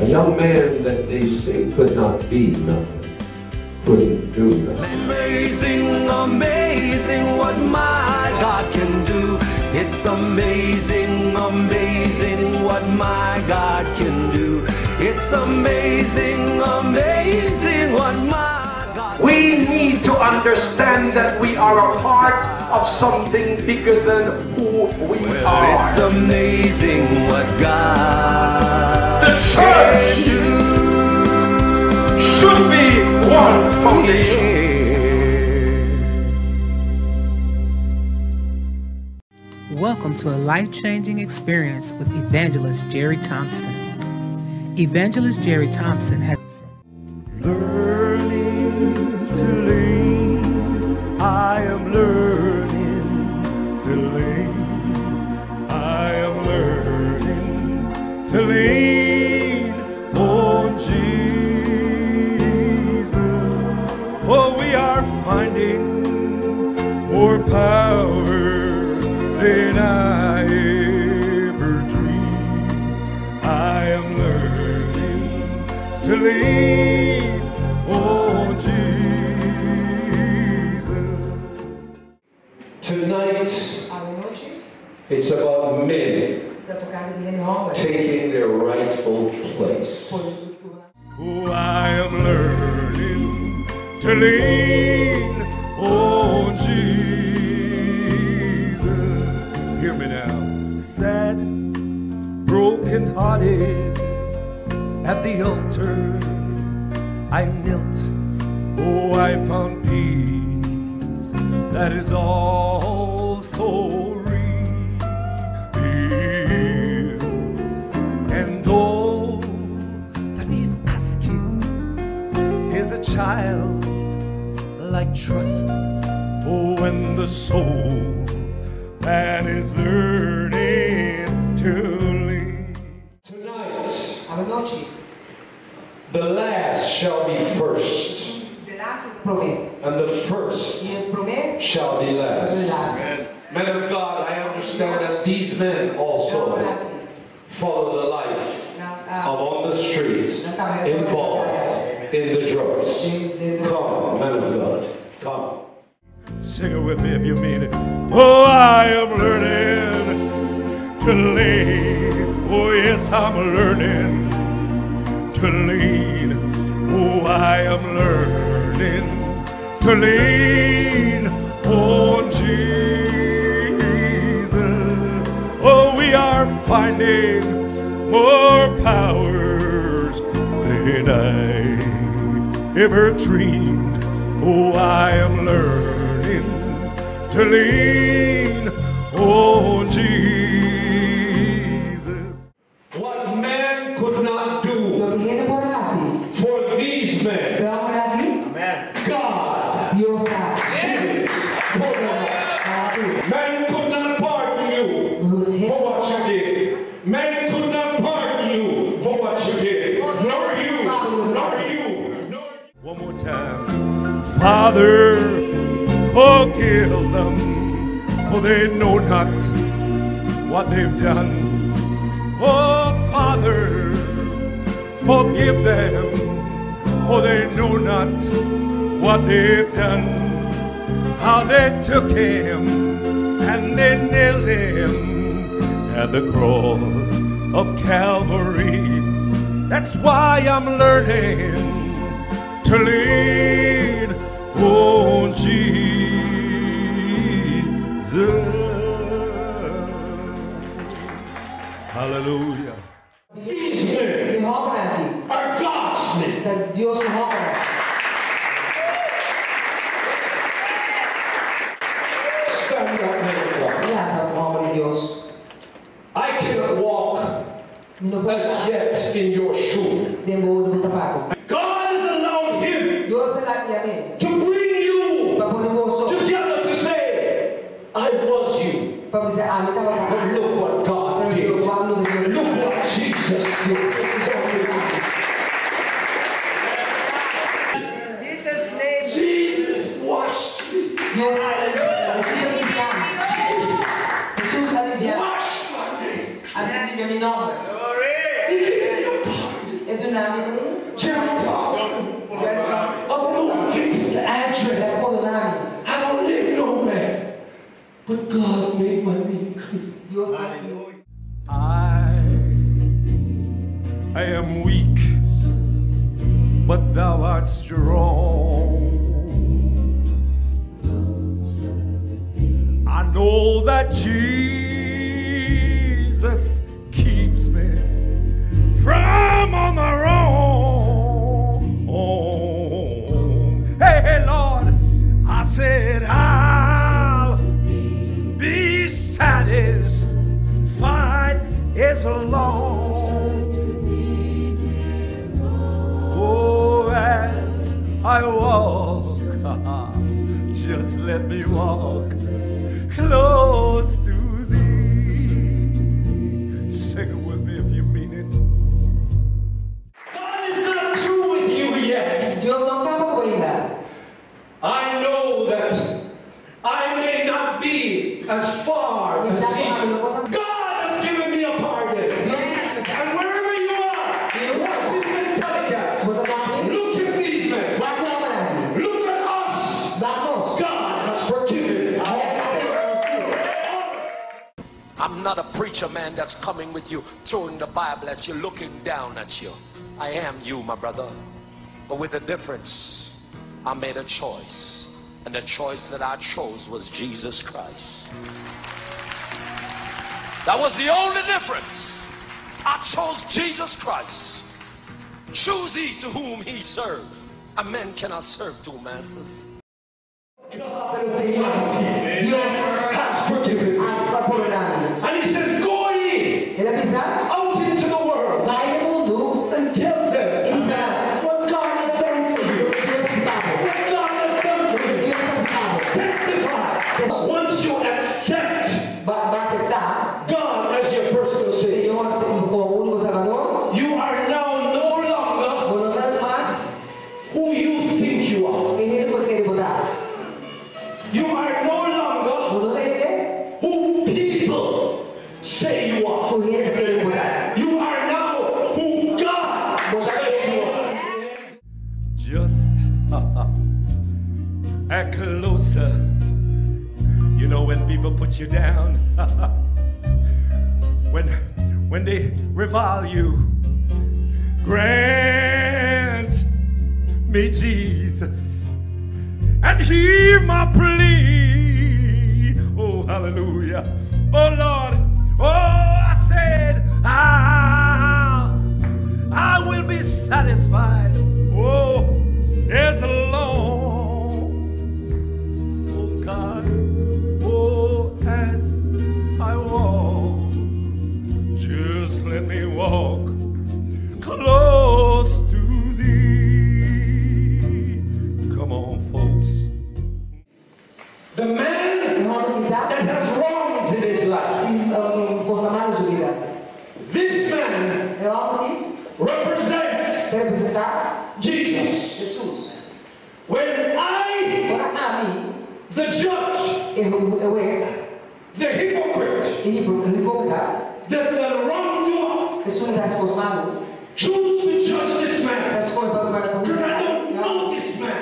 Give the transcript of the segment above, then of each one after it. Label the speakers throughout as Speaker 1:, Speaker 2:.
Speaker 1: A young man that they say could not be nothing, couldn't do nothing.
Speaker 2: Amazing, amazing what my God can do. It's amazing, amazing what my God can do. It's amazing, amazing what my God
Speaker 3: We need to understand that we are a part of something bigger than who we
Speaker 2: It's
Speaker 3: are.
Speaker 2: It's amazing what God
Speaker 3: The church should be one foundation.
Speaker 4: Welcome to a life changing experience with Evangelist Gerry Thompson. Evangelist Gerry Thompson has
Speaker 2: Oh, I am learning to lean on Jesus. Hear me now. Sad, broken hearted, at the altar I knelt. Oh, I found peace that is all so child like trust. Oh, and the soul that is learning to lean.
Speaker 1: Tonight,
Speaker 5: a noite,
Speaker 1: the last shall be first,
Speaker 5: the last will prometo.
Speaker 1: and the first
Speaker 5: E eu prometo,
Speaker 1: shall be last.
Speaker 5: last.
Speaker 1: Men of God, I understand that these men also follow the life uh, of on the street involved in the drugs. Come, man of God, come.
Speaker 2: Sing it with me if you mean it. Oh, I am learning to lean. Oh, yes, I'm learning to lean. Oh, I am learning to lean on Jesus. Oh, we are finding more powers than I ever dreamed. Oh, I am learning to lean on Jesus. Father, oh, forgive them, for they know not what they've done. Oh, Father, forgive them, for they know not what they've done. How they took him and they nailed him at the cross of Calvary. That's why I'm learning to lean on Jesus. Hallelujah.
Speaker 1: these men
Speaker 5: De obra aqui.
Speaker 1: are God's men.
Speaker 5: Da Deus com obra.
Speaker 1: Stand up, men of God.
Speaker 5: Obrigada, obra de
Speaker 1: I cannot walk
Speaker 5: Não pode
Speaker 1: as yet in your shoe.
Speaker 5: Lá.
Speaker 1: look what God did. Look what Jesus did.
Speaker 2: know that Jesus keeps me from on my wrong. Hey, hey, Lord, I said I'll be satisfied as long. Oh, as I walk, just let me walk.
Speaker 6: preacher man that's coming with you, throwing the Bible at you, looking down at you. I am you, my brother. But with a difference, I made a choice. And the choice that I chose was Jesus Christ. That was the only difference. I chose Jesus Christ. Choose ye to whom he served. A man cannot serve two masters.
Speaker 5: God is you
Speaker 1: down. when, when
Speaker 5: they revile you,
Speaker 1: grant me Jesus and hear
Speaker 5: my plea.
Speaker 1: Oh, hallelujah. Oh, Lord.
Speaker 5: Oh, I said,
Speaker 1: I, I will
Speaker 5: be
Speaker 1: satisfied. Oh, there's Hebu Jesus. Jesus.
Speaker 5: When I, when
Speaker 1: I the judge, the hypocrite, the,
Speaker 5: the wrongdoer, choose
Speaker 1: to judge this man
Speaker 5: because I don't
Speaker 1: know this man.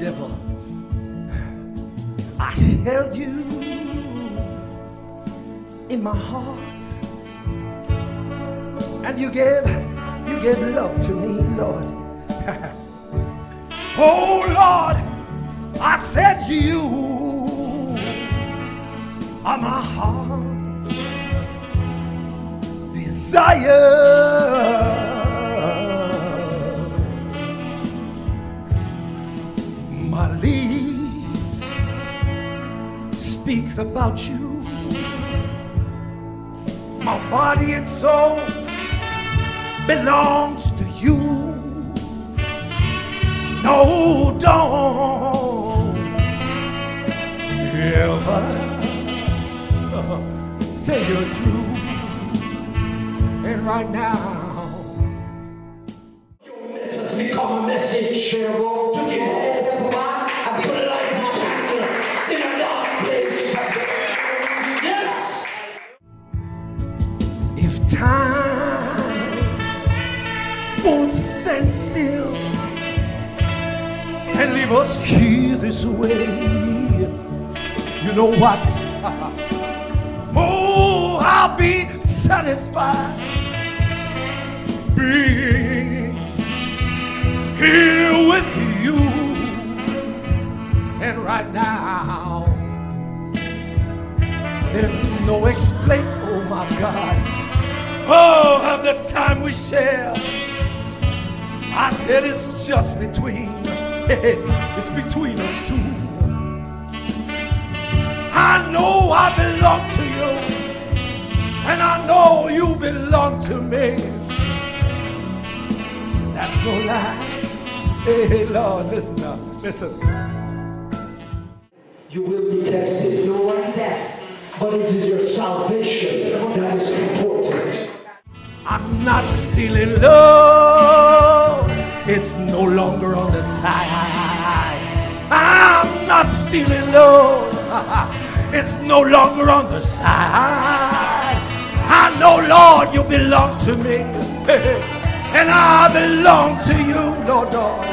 Speaker 1: devil.
Speaker 5: I
Speaker 1: held
Speaker 5: you in my heart, and you gave
Speaker 1: you gave love to
Speaker 5: me, Lord. oh
Speaker 1: Lord, I said you are
Speaker 5: my heart desire. about
Speaker 1: you. My body and
Speaker 5: soul belongs to
Speaker 1: you. No, don't ever say
Speaker 5: you're through. And right
Speaker 1: now, If time won't stand still and leave
Speaker 2: us here this way, you know what? oh, I'll be satisfied being here with you. And right now, there's no explain. Oh my God. Oh, of the time we share. I said it's just between, it's between us two. I know I belong to
Speaker 1: you, and
Speaker 5: I know you
Speaker 1: belong to me. That's no lie.
Speaker 5: Hey, Lord, listen up, listen. You
Speaker 1: will be
Speaker 5: tested, you're right.
Speaker 1: Yes.
Speaker 5: But
Speaker 1: it
Speaker 5: is
Speaker 1: your salvation
Speaker 5: that is
Speaker 1: important. I'm
Speaker 5: not
Speaker 1: still in
Speaker 5: love. It's no longer on
Speaker 1: the
Speaker 5: side. I'm
Speaker 1: not still in love. It's
Speaker 5: no longer on the
Speaker 1: side. I know, Lord, you
Speaker 5: belong to me. and
Speaker 1: I
Speaker 5: belong
Speaker 1: to you, Lord, Lord.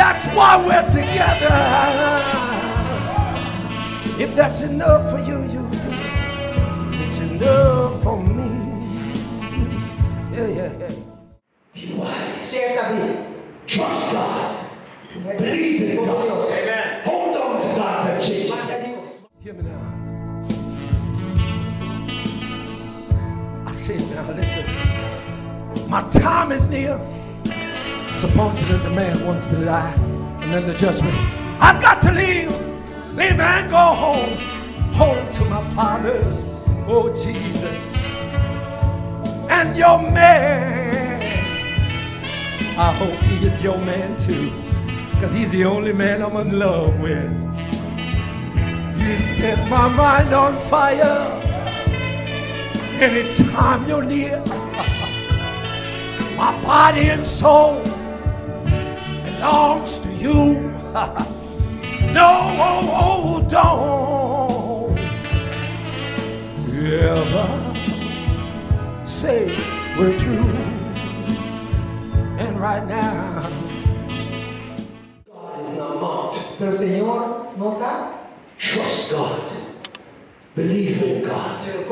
Speaker 1: That's why we're
Speaker 5: together. If that's
Speaker 1: enough
Speaker 5: for
Speaker 1: you, you, it's enough for
Speaker 5: me hey, hey. Be
Speaker 1: wise. Trust God.
Speaker 5: Believe in God.
Speaker 1: Amen. Hold on to God's
Speaker 5: agenda. Hear me now.
Speaker 1: I now, listen. My time
Speaker 5: is near. It's appointed
Speaker 1: that the man wants to die and then the judgment. I've got
Speaker 5: to leave. Leave and go home.
Speaker 1: Home
Speaker 5: to my father. Oh,
Speaker 1: Jesus and your man.
Speaker 5: I hope he is your
Speaker 1: man too, because he's the only man
Speaker 5: I'm in
Speaker 1: love with. You set my mind on fire
Speaker 2: anytime you're near. my body and soul belongs to you. no, oh, oh, don't ever say we're through. And right now,
Speaker 1: God is not
Speaker 5: mocked. Pero Señor no está.
Speaker 1: Trust God. Believe in God. Direct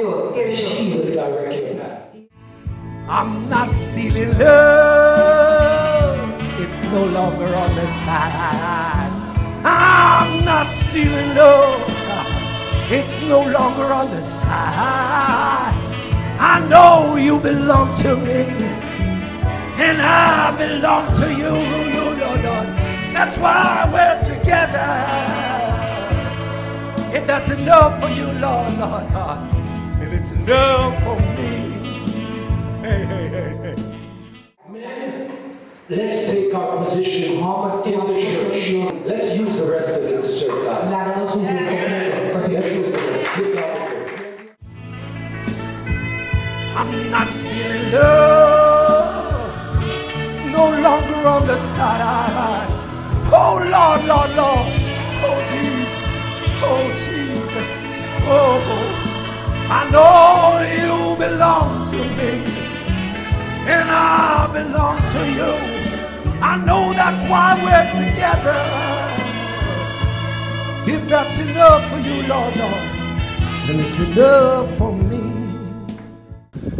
Speaker 1: your path.
Speaker 2: I'm not stealing love. It's no longer on the side. I'm not stealing love. It's no longer on the side. I know you belong to me. And I belong to you, Lord, Lord. That's why we're together. If that's enough for you, Lord, Lord, Lord, and it's enough for me. Hey, hey, hey, hey.
Speaker 1: Men, let's take our position in the church. Let's use the rest of it to serve God.
Speaker 2: I'm not stealing love. It's no longer on the side. Oh Lord, Lord, Lord. Oh Jesus. Oh Jesus. Oh, I know you belong to me. And I belong to you. I know that's why we're together. If that's enough for you, Lord, Lord, then it's enough for me.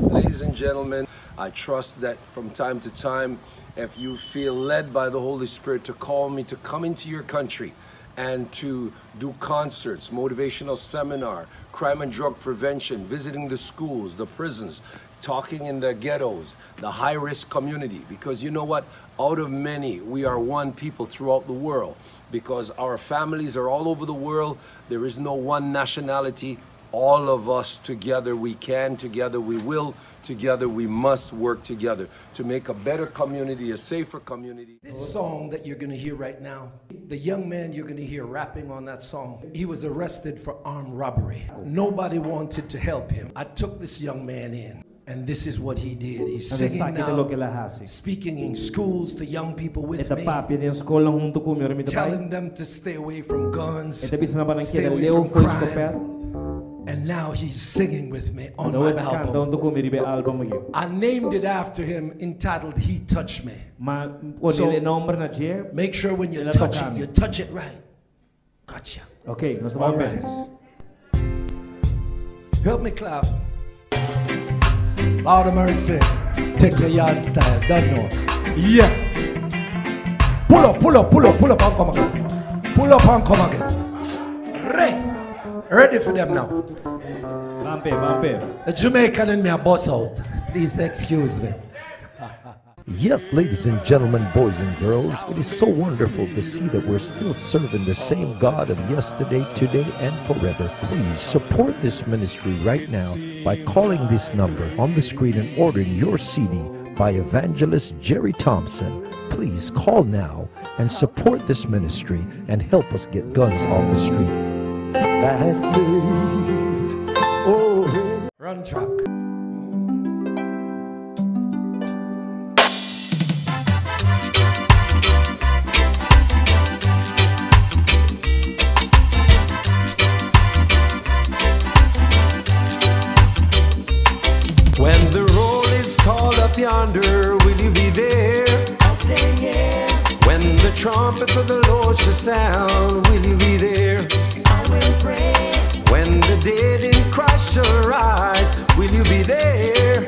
Speaker 7: Ladies and gentlemen, I trust that from time to time, if you feel led by the Holy Spirit to call me to come into your country and to do concerts, motivational seminar, crime and drug prevention, visiting the schools, the prisons, talking in the ghettos, the high risk community. Because you know what? Out of many, we are one people throughout the world. Because our families are all over the world. There is no one nationality all of us together we can together we will together we must work together to make a better community a safer community
Speaker 2: This song that you're going to hear right now, the young man you're going to hear rapping on that song, he was arrested for armed robbery. Nobody wanted to help him. I took this young man in, and this is what he did. He's singing
Speaker 8: sakit lo que la
Speaker 2: now, speaking in schools to young people with me,
Speaker 8: papi din skola junto comigo mi
Speaker 2: telling them to stay away from guns,
Speaker 8: Eta bisa na parang
Speaker 2: stay away from crime. And now he's singing with me on my album.
Speaker 8: junto comigo be album mo
Speaker 2: I named it after him, entitled He Touched Me. So-
Speaker 8: nile nombre na je.
Speaker 2: Make sure when you touch it, you touch it right. Gotcha.
Speaker 8: Okay,
Speaker 2: All
Speaker 8: estamos
Speaker 2: right. Help me clap. Lord of mercy. Take your yard style. Don't know. Yeah. Pull up, pull up, pull up, pull up and come again. Pull up and come again. Ray. Ready for them now.
Speaker 8: Vampe, vampe.
Speaker 2: The Jamaican in me a bust out. Please excuse me.
Speaker 9: Yes, ladies and gentlemen, boys and girls, it is so wonderful to see that we're still serving the same God of yesterday, today, and forever. Please support this ministry right now by calling this number on the screen and ordering your CD by evangelist Gerry Thompson. Please call now and support this ministry and help us get guns off the street. That's it. Oh.
Speaker 2: Run track.
Speaker 6: When the roll is called up yonder, will you be there? I'll say yeah. When the trumpet of the Lord shall sound, will you be there? When the dead in Christ shall rise, will you be there?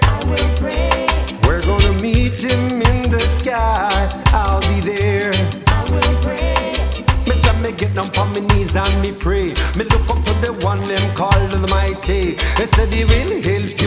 Speaker 6: We're gonna meet him in the sky. I'll be there. Me say me get down on my knees and me pray. Me look up to the one them called mighty. They said He will help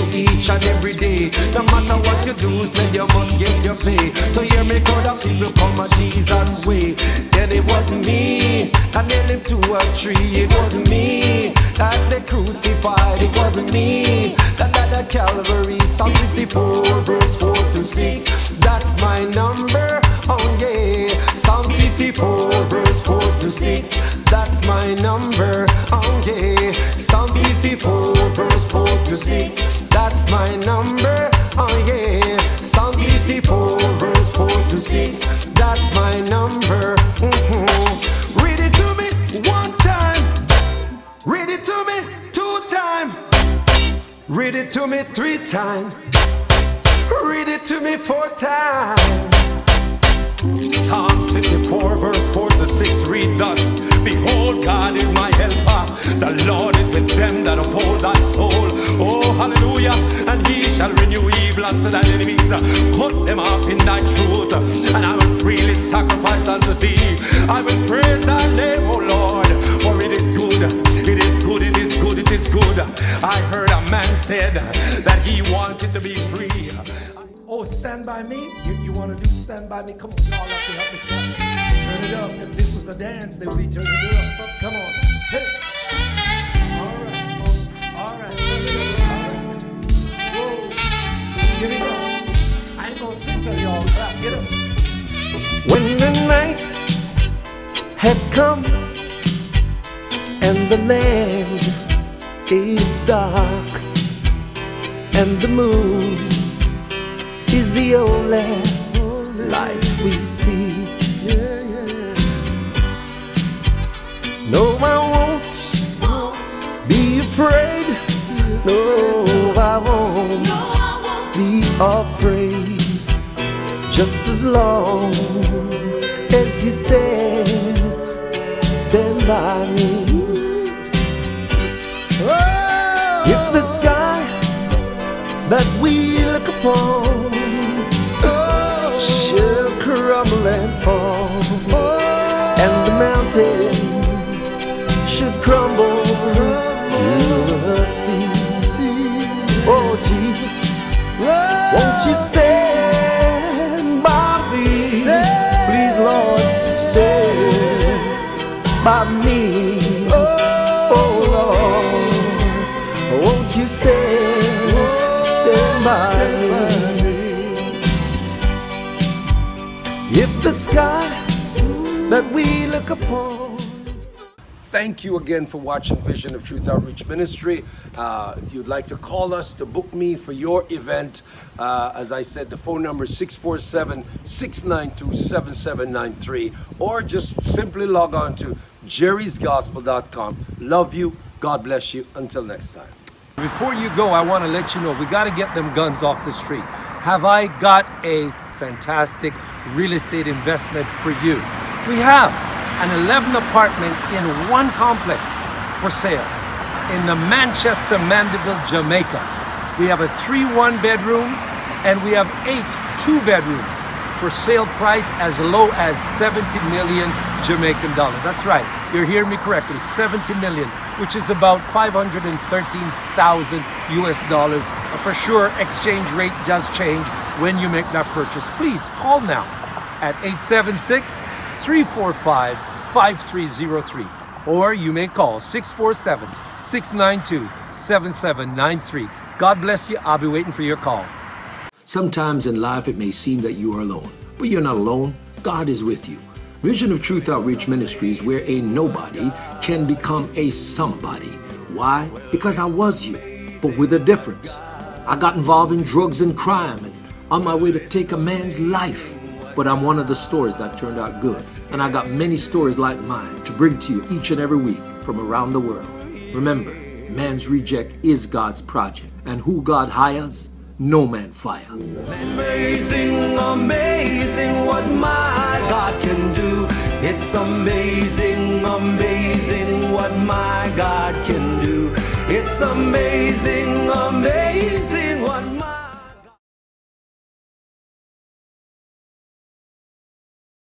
Speaker 6: each and every day. No matter what you do, say you must get your pay. So hear me crowd of people come a Jesus way. Then it wasn't me that nailed him to a tree. It wasn't me that they crucified. It wasn't me that died at Calvary. Psalm 54 verse 4 to 6. That's my number. Oh yeah. Psalm 54 verse 4 to 6. That's my number. Oh yeah. Psalm 54 verse 4 to 6 that's my number. Oh yeah, Psalm 54, verse 4 to 6, that's my number. Mm-hmm. Read it to me one time, read it to me two time. read it to me three times, read it to me four times. Psalm 54, verse 4 to 6 read
Speaker 7: thus Behold, God is my helper, the Lord is with them that uphold thy soul. Oh, hallelujah and he shall renew evil unto thine enemies. put them off in thy truth, and
Speaker 10: I will freely sacrifice unto thee. I will praise thy name, O Lord, for it is good, it is good, it is good, it is good. I heard a man said that he wanted to be free.
Speaker 2: Oh, stand by me? You, you want to do stand by me? Come on. Turn it up. If this was a dance, they would be turning it up. Come on. Hey. I gonna y'all.
Speaker 6: When the night has come and the land is dark and the moon is the only light we see. No, I won't be afraid. No, I won't Just as long as you stand, stand by me. If the sky that we look upon sky that we look upon
Speaker 7: Thank you again for watching Vision of Truth Outreach Ministry. Uh, if you'd like to call us to book me for your event, uh, as I said, the phone number is 647 692 7793, or just simply log on to jerrysgospel.com. Love you. God bless you. Until next time. Before you go, I want to let you know we got to get them guns off the street. Have I got a fantastic real estate investment for you? We have an 11 apartment in one complex for sale in the Manchester Mandeville, Jamaica. We have a 3 1 bedroom and we have eight two bedrooms for sale price as low as 70 million Jamaican dollars. That's right, you're hearing me correctly 70 million, which is about 513,000 US dollars. For sure, exchange rate does change when you make that purchase. Please call now at 876 345 5303 or you may call 647 692 7793. God bless you. I'll be waiting for your call.
Speaker 11: Sometimes in life it may seem that you are alone, but you're not alone. God is with you. Vision of Truth Outreach Ministries, where a nobody can become a somebody. Why? Because I was you, but with a difference. I got involved in drugs and crime and on my way to take a man's life. But I'm one of the stories that turned out good. And I got many stories like mine to bring to you each and every week from around the world. Remember, man's reject is God's project, and who God hires, no man fire.
Speaker 6: Amazing, amazing what my God can do. It's amazing, amazing what my God can do. It's amazing, amazing.